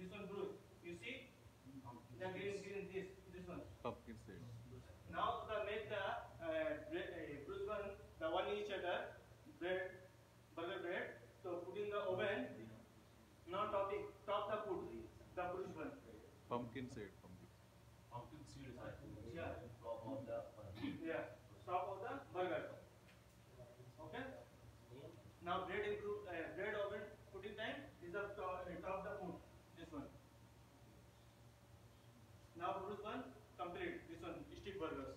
This one bruise. You see the green green this this one. pumpkin seed. Now the make the uh, bread, uh, bruise one the one each other bread burger bread. So put in the oven. Now topping top the food the bruise one. Pumpkin seed. Pumpkin. Pumpkin seed is Yeah. top of the Yeah, top of the burger. Okay. Now bread improve uh, bread oven putting time is the top, uh, top the food. This one. Now